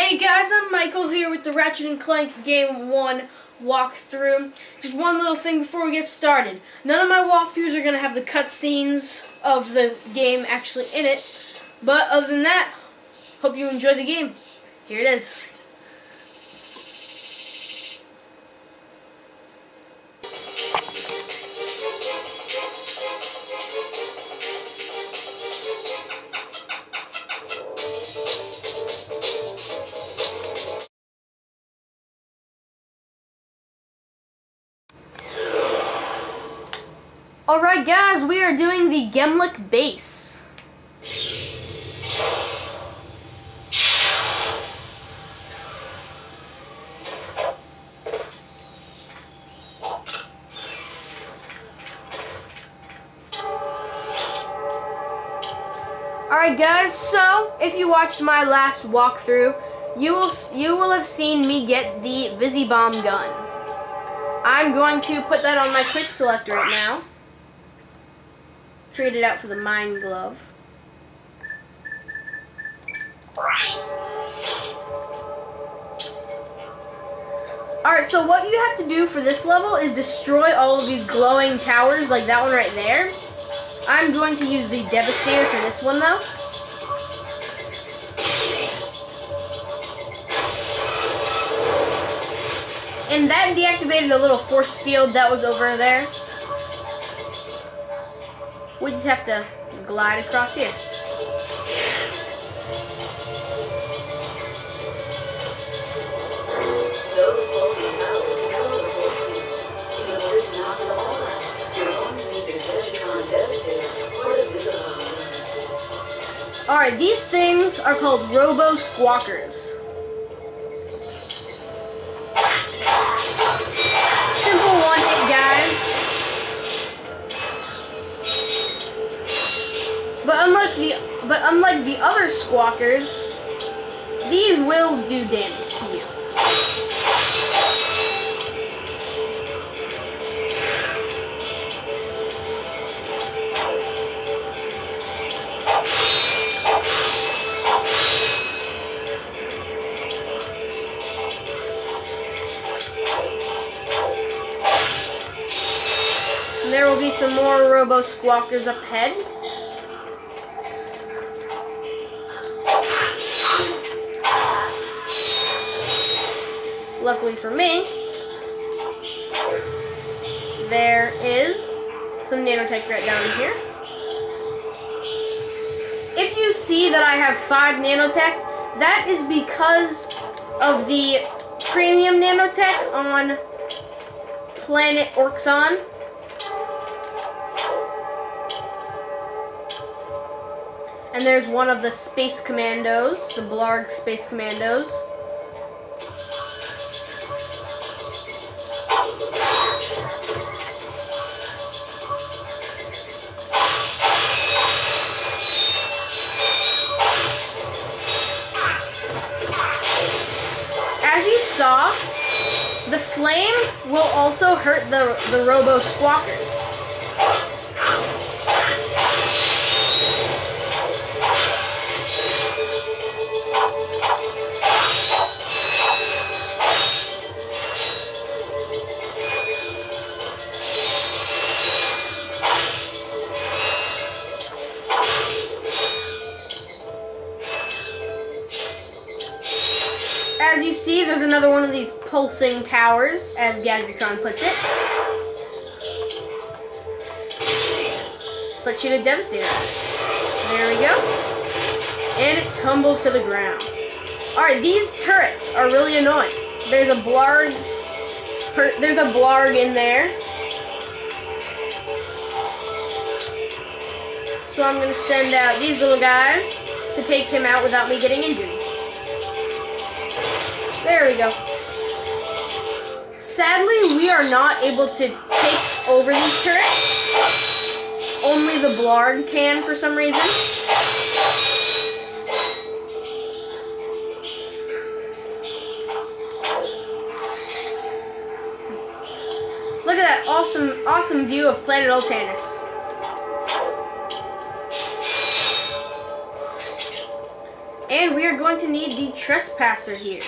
Hey guys, I'm Michael here with the Ratchet and Clank Game 1 walkthrough. Just one little thing before we get started. None of my walkthroughs are going to have the cutscenes of the game actually in it. But other than that, hope you enjoy the game. Here it is. Alright guys, we are doing the Gemlik base. Alright guys, so if you watched my last walkthrough, you will you will have seen me get the Visibomb gun. I'm going to put that on my quick select right now. Trade it out for the Mine Glove. Alright, so what you have to do for this level is destroy all of these glowing towers, like that one right there. I'm going to use the Devastator for this one, though. And that deactivated a little force field that was over there. We just have to glide across here. Alright, these things are called Robo Squawkers. But unlike the other squawkers, these will do damage to you. There will be some more robo squawkers up ahead. Luckily for me, there is some nanotech right down here. If you see that I have five nanotech, that is because of the premium nanotech on planet Orxon. And there's one of the Space Commandos, the Blarg Space Commandos. As you saw, the flame will also hurt the, the Robo see, there's another one of these pulsing towers, as Gadgetron puts it. Such a devastator. There we go. And it tumbles to the ground. Alright, these turrets are really annoying. There's a blarg there's a blarg in there. So I'm gonna send out these little guys to take him out without me getting injured. There we go. Sadly, we are not able to take over these turrets. Only the Blarg can for some reason. Look at that awesome, awesome view of Planet Oltanis. And we are going to need the Trespasser here.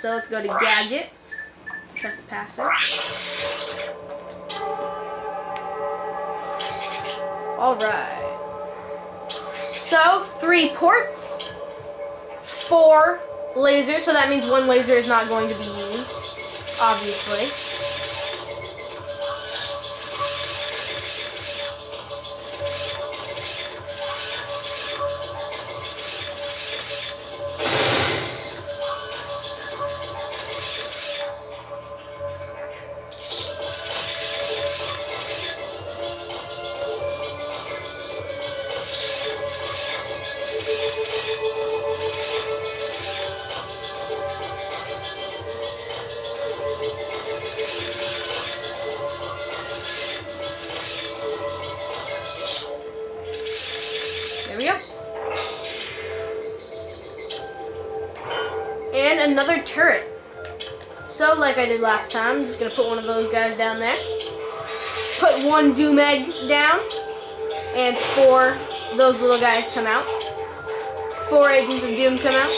So let's go to Gadgets, Trespasser. Alright. So, three ports, four lasers, so that means one laser is not going to be used, obviously. Another turret. So, like I did last time, I'm just going to put one of those guys down there. Put one Doom Egg down, and four those little guys come out. Four Agents of Doom come out.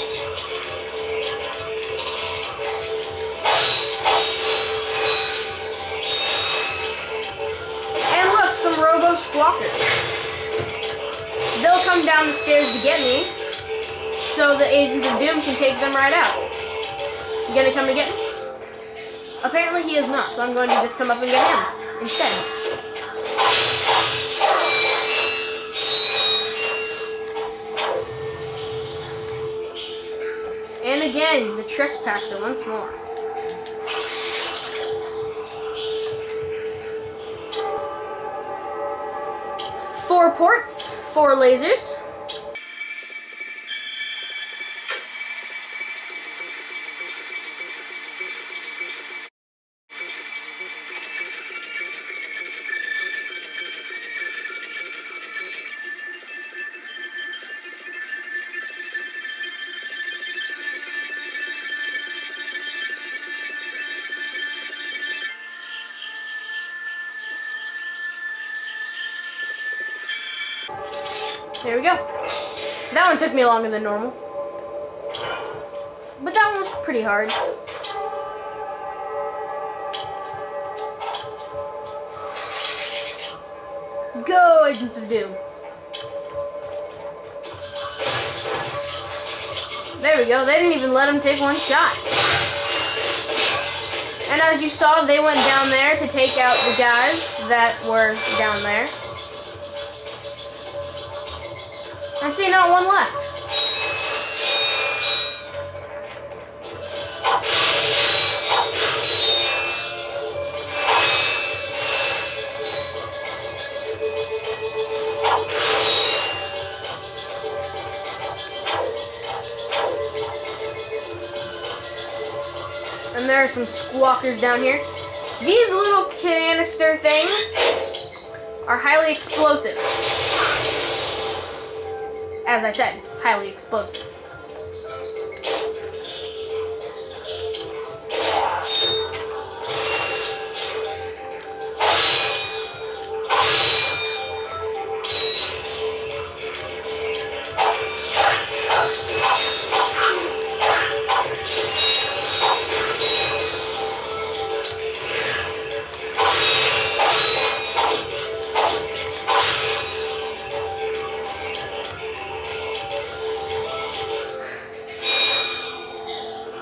And look, some Robo Squawkers. They'll come down the stairs to get me, so the Agents of Doom can take them right out. You gonna come and get me? Apparently he is not, so I'm going to just come up and get him instead. And again, the trespasser once more. Four ports, four lasers. There we go. That one took me longer than normal. But that one was pretty hard. Go, Agents of Doom. There we go. They didn't even let him take one shot. And as you saw, they went down there to take out the guys that were down there. I see not one left. And there are some squawkers down here. These little canister things are highly explosive as I said, highly explosive.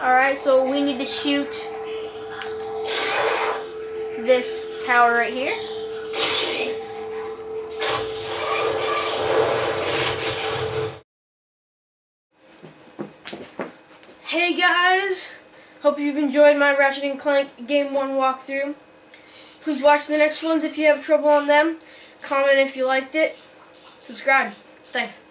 Alright, so we need to shoot this tower right here. Hey guys! Hope you've enjoyed my Ratchet & Clank Game 1 walkthrough. Please watch the next ones if you have trouble on them. Comment if you liked it. Subscribe. Thanks.